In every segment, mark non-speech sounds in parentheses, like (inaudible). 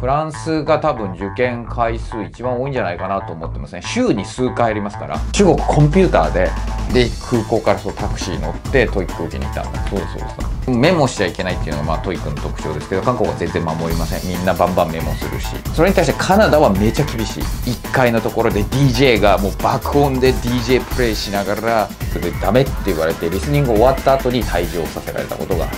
フランスが多分受験回数一番多いんじゃないかなと思ってますね。週に数回ありますから。中国コンピューターで、で、空港からそうタクシー乗って TOEIC受けに行ったんだ。そうです、そうです。メモしちゃいけないっていうのがまあ TOEICの特徴ですけど、韓国は全然守りません。みんなバンバンメモするし。それに対してカナダはめちゃ厳しい。1階のところで DJ がもう爆音で DJ プレイしながら、それでダメって言われて、リスニング終わった後に退場させられたことがある。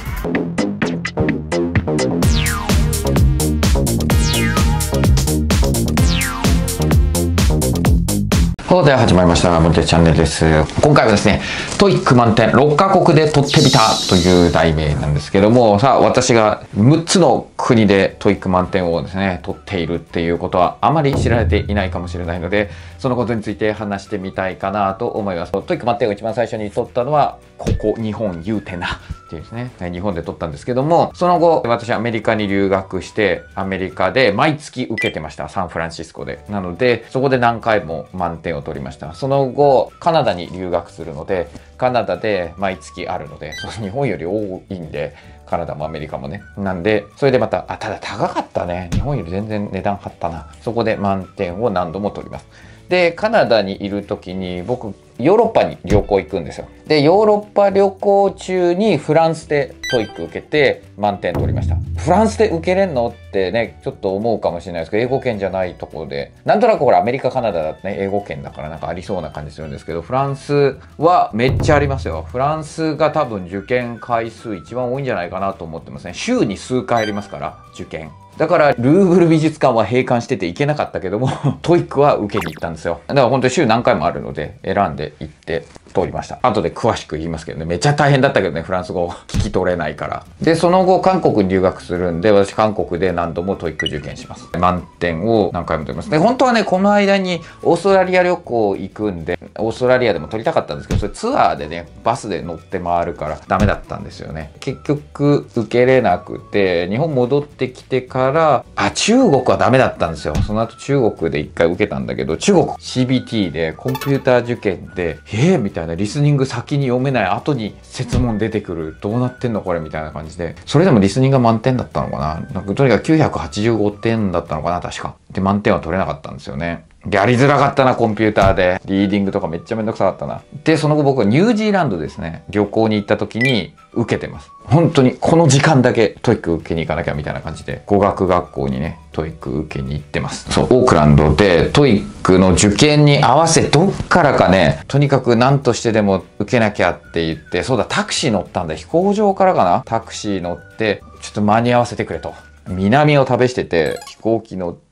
とい、で始まりました。モンテチャンネルです。今回はですね、 TOEIC満点6カ国で取ってみたという題名なんですけども、さあ、私が6つの国で TOEIC満点をですね、取っているっていうことはあまり知られていないかもしれないので、そのことについて話してみたいかなと思います。 TOEIC満点を一番最初に取ったのは、ここ日本言うてなっていうですね、日本で取ったんですけども、その後、私アメリカに留学して、アメリカで毎月受けてました。サンフランシスコで。なので、そこで何回も満点を取りました。その後、カナダに留学するので、カナダで毎月あるので、日本より多いんで、カナダもアメリカもね。なんで、それでまた、あ、ただ高かったね。日本より全然値段張ったな。そこで満点を何度も取ります。で、カナダにいる時に僕、ヨーロッパに旅行行くんですよ。で、ヨーロッパ旅行中にフランスで TOEIC受けて満点取りました。フランスで受けれんのってね、ちょっと思うかもしれないですけど、英語圏じゃないところで、なんとなくほらアメリカ、カナダだとね、英語圏だからなんかありそうな感じするんですけど、フランスはめっちゃありますよ。フランスが多分受験回数一番多いんじゃないかなと思ってますね。週に数回ありますから、受験。だから、ルーブル美術館は閉館してて行けなかったけども、(laughs) TOEICは受けに行ったんですよ。だから本当に週何回もあるので、選んで行って取りました。後で詳しく言いますけどね、めっちゃ大変だったけどね、フランス語聞き取れないから。で、その後、韓国に留学するんで、私韓国で何度も TOEIC受験します。満点を何回も取ります。で、本当はね、この間にオーストラリア旅行行くんで、オーストラリアでも取りたかったんですけど、それツアーでね、バスで乗って回るからダメだったんですよね。結局、受けれなくて、日本戻ってきてから、あ、中国はダメだったんですよ。その後中国で一回受けたんだけど、中国 CBT でコンピューター受験で、えーみたいなたいなリスニング先に読めない後に設問出てくる。どうなってんのこれみたいな感じで。それでもリスニングが満点だったのかななんかとにかく985点だったのかな確か。で、満点は取れなかったんですよね。やりづらかったな、コンピューターで。リーディングとかめっちゃめんどくさかったな。で、その後僕はニュージーランドですね。旅行に行った時に受けてます。本当にこの時間だけ TOEIC受けに行かなきゃみたいな感じで、語学学校にね、 TOEIC受けに行ってます。そう、オークランドで TOEICの受験に合わせどっからかね、とにかく何としてでも受けなきゃって言って、そうだ、タクシー乗ったんだ。飛行場からかな？タクシー乗って、ちょっと間に合わせてくれと。南を旅してて、飛行機乗って、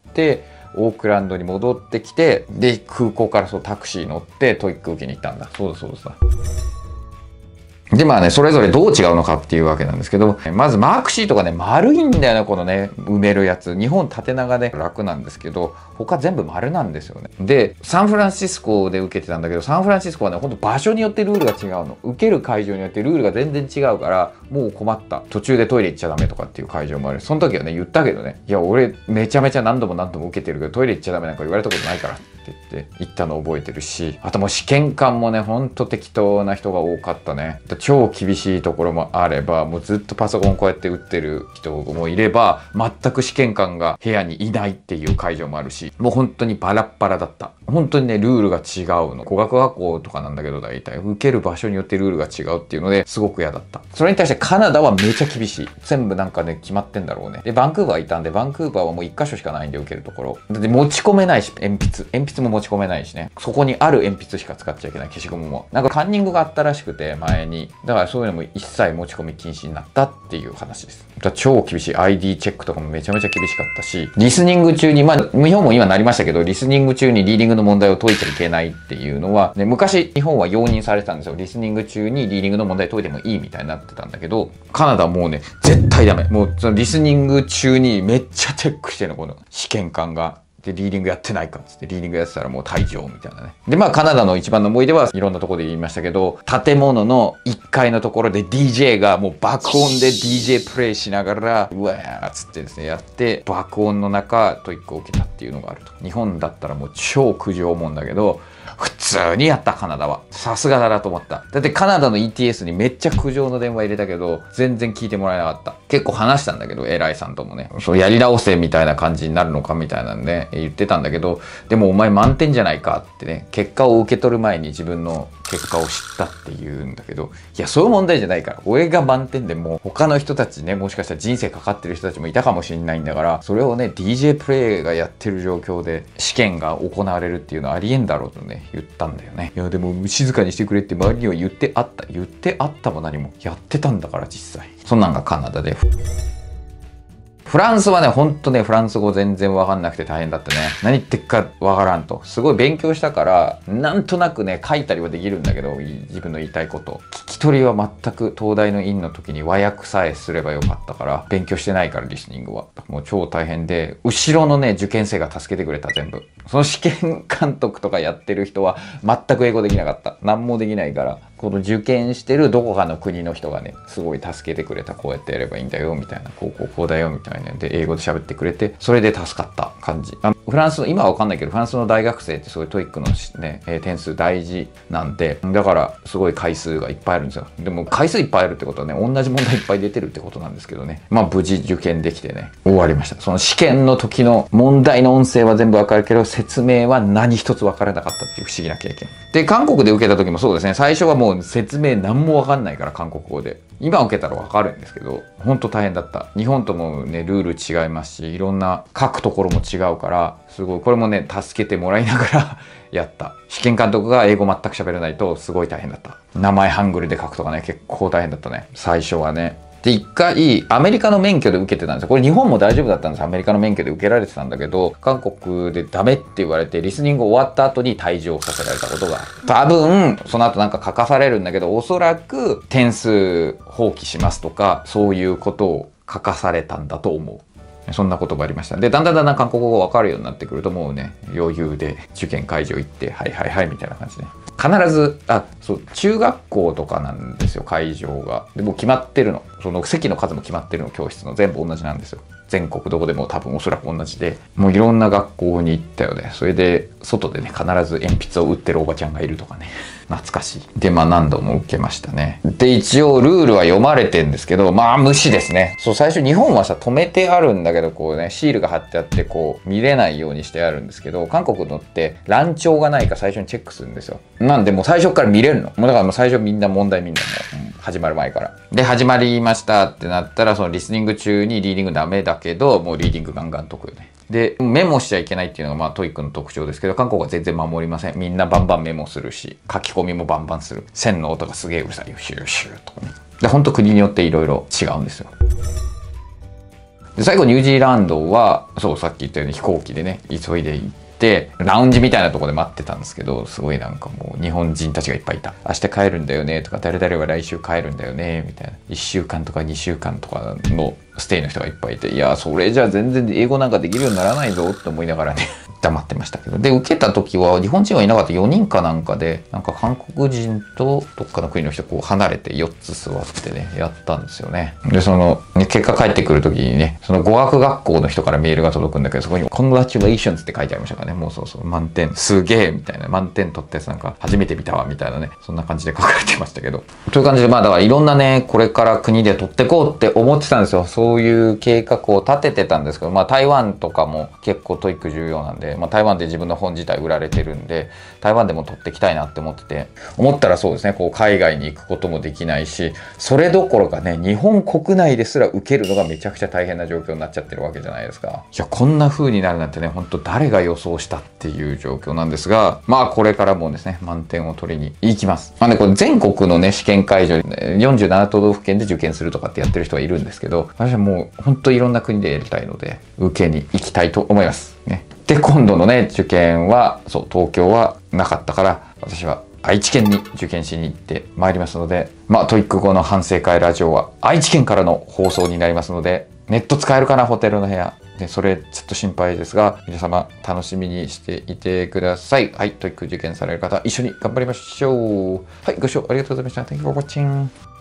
オークランドに戻ってきて、で、空港からそうタクシー乗って TOEIC受けに行ったんだ。そうだそうだそうだ。で、まあね、それぞれどう違うのかっていうわけなんですけど、まずマークシートがね、丸いんだよね、このね、埋めるやつ。日本縦長で楽なんですけど、他全部丸なんですよね。で、サンフランシスコで受けてたんだけど、サンフランシスコはね、ほんと場所によってルールが違うの。受ける会場によってルールが全然違うから、もう困った。途中でトイレ行っちゃダメとかっていう会場もある。その時はね、言ったけどね、いや、俺めちゃめちゃ何度も何度も受けてるけど、トイレ行っちゃダメなんか言われたことないから。って言って行ったの覚えてるしあともう試験官もねほんと適当な人が多かったね。超厳しいところもあればもうずっとパソコンこうやって打ってる人もいれば全く試験官が部屋にいないっていう会場もあるしもう本当にバラッバラだった。本当にねルールが違うの。語学学校とかなんだけど大体。受ける場所によってルールが違うっていうのですごく嫌だった。それに対してカナダはめちゃ厳しい。全部なんかね決まってんだろうね。でバンクーバーいたんでバンクーバーはもう1箇所しかないんで受けるところ。で持ち込めないし鉛筆鉛筆。も持ち込めないしね。そこにある鉛筆しか使っちゃいけない消しゴムも。なんかカンニングがあったらしくて前に。だからそういうのも一切持ち込み禁止になったっていう話です。だ超厳しい。ID チェックとかもめちゃめちゃ厳しかったしリスニング中にまあ日本も今なりましたけどリスニング中にリーディングの問題を解いちゃいけないっていうのは、ね、昔日本は容認されてたんですよ。リスニング中にリーディングの問題解いてもいいみたいになってたんだけどカナダはもうね絶対ダメ。もうそのリスニング中にめっちゃチェックしてるのこの試験官が。で、リーディングやってないかっつって、リーディングやってたらもう退場みたいなね。で、まあカナダの一番の思い出はいろんなところで言いましたけど、建物の1階のところで DJ がもう爆音で DJ プレイしながら、うわーっつってですね、やって、爆音の中 TOEICを受けたっていうのがあると。日本だったらもう超苦情もんだけど、普通通にやったカナダは。さすがだなと思った。だってカナダの ETS にめっちゃ苦情の電話入れたけど全然聞いてもらえなかった。結構話したんだけど偉いさんともね。そうやり直せみたいな感じになるのかみたいなんで言ってたんだけどでもお前満点じゃないかってね。結果を受け取る前に自分の結果を知ったって言うんだけどいやそういう問題じゃないから。俺が満点でも他の人たちねもしかしたら人生かかってる人たちもいたかもしれないんだからそれをね DJ プレイがやってる状況で試験が行われるっていうのはありえんだろうとね言ったんだよね。いやでも静かにしてくれって周りには言ってあった。言ってあったも何も。やってたんだから実際。そんなんがカナダで。フランスはね、ほんとね、フランス語全然わかんなくて大変だったね。何言ってっかわからんと。すごい勉強したから、なんとなくね、書いたりはできるんだけど、自分の言いたいこと。聞き取りは全く東大の院の時に和訳さえすればよかったから、勉強してないから、リスニングは。もう超大変で、後ろのね、受験生が助けてくれた、全部。その試験監督とかやってる人は、全く英語できなかった。何もできないから、この受験してるどこかの国の人がね、すごい助けてくれた。こうやってやればいいんだよ、みたいな。こうこうこうだよ、みたいな。で、英語で喋ってくれて、それで助かった感じ。あフランスの、今はわかんないけど、フランスの大学生ってすごいう TOEICのね、点数大事なんで、だからすごい回数がいっぱいあるんですよ。でも回数いっぱいあるってことはね、同じ問題いっぱい出てるってことなんですけどね。まあ無事受験できてね、終わりました。その試験の時の問題の音声は全部わかるけど、説明は何一つわからなかったっていう不思議な経験。で、韓国で受けた時もそうですね、最初はもう説明何もわかんないから、韓国語で。今受けたらわかるんですけど、ほんと大変だった。日本ともね、ルール違いますし、いろんな書くところも違うから、すごい、これもね、助けてもらいながら (laughs) やった。試験監督が英語全く喋れないとすごい大変だった。名前ハングルで書くとかね、結構大変だったね。最初はね。で、一回、アメリカの免許で受けてたんですよ。これ日本も大丈夫だったんですアメリカの免許で受けられてたんだけど、韓国でダメって言われて、リスニング終わった後に退場させられたことが多分、その後なんか書かされるんだけど、おそらく点数放棄しますとか、そういうことを書かされたんだと思う。そんなことがありました。で、だんだんだんだん韓国語がわかるようになってくると、もうね、余裕で受験会場行って、はいはいはいみたいな感じで。必ず、あ、そう、中学校とかなんですよ、会場が。でも決まってるの。その席の数も決まってるの、教室の。全部同じなんですよ。全国どこでも多分おそらく同じで、もういろんな学校に行ったよね。それで、外でね、必ず鉛筆を売ってるおばちゃんがいるとかね。(laughs) 懐かしい。で、まあ何度も受けましたね。で、一応ルールは読まれてんですけど、まあ無視ですね。そう、最初日本はさ、止めてあるんだけど、こうね、シールが貼ってあって、こう、見れないようにしてあるんですけど、韓国のって乱丁がないか最初にチェックするんですよ。なんでもう最初から見れるの。もうだからもう最初みんな問題みんなもう、うん、始まる前から。で、始まりましたってなったら、そのリスニング中にリーディングダメだけど、もうリーディングガンガン解くよね。で、メモしちゃいけないっていうのがまあ TOEICの特徴ですけど、韓国は全然守りません。みんなバンバンメモするし、書き込みもバンバンする。線の音がすげえうるさいよ。シューシューとね。で、ほんと国によっていろいろ違うんですよ。で、最後ニュージーランドは、そう、さっき言ったように飛行機でね、急いで行って、ラウンジみたいなとこで待ってたんですけど、すごいなんかもう日本人たちがいっぱいいた。明日帰るんだよねとか、誰々は来週帰るんだよねみたいな。1週間とか2週間とかのステイの人がいっぱいいて、いや、それじゃあ全然英語なんかできるようにならないぞって思いながらね (laughs) 黙ってましたけど。で、受けた時は日本人はいなかった4人かなんかで、なんか韓国人とどっかの国の人こう離れて4つ座ってね、やったんですよね。で、その、ね、結果返ってくる時にね、その語学学校の人からメールが届くんだけど、そこに Congratulations って書いてありましたからね、もうそうそう、満点、すげえみたいな、満点取ったやつなんか初めて見たわみたいなね、そんな感じで書かれてましたけど。という感じで、まあだからいろんなね、これから国で取ってこうって思ってたんですよ。そういう計画を立ててたんですけど、まあ台湾とかも結構 TOEIC重要なんで、まあ、台湾で自分の本自体売られてるんで台湾でも取ってきたいなって思ってて思ったらそうですねこう海外に行くこともできないしそれどころかね日本国内ですら受けるのがめちゃくちゃ大変な状況になっちゃってるわけじゃないですか。いやこんな風になるなんてねほんと誰が予想したっていう状況なんですがまあこれからもですね満点を取りに行きます。まあねこれ全国のね試験会場で、ね、47都道府県で受験するとかってやってる人はいるんですけど私はもうほんといろんな国でやりたいので受けに行きたいと思いますねで、今度のね、受験は、そう、東京はなかったから、私は愛知県に受験しに行ってまいりますので、まあ、 TOEIC後の反省会ラジオは愛知県からの放送になりますので、ネット使えるかな、ホテルの部屋。で、それ、ちょっと心配ですが、皆様楽しみにしていてください。はい、 TOEIC受験される方、一緒に頑張りましょう。はい、ご視聴ありがとうございました。Thank you for watching.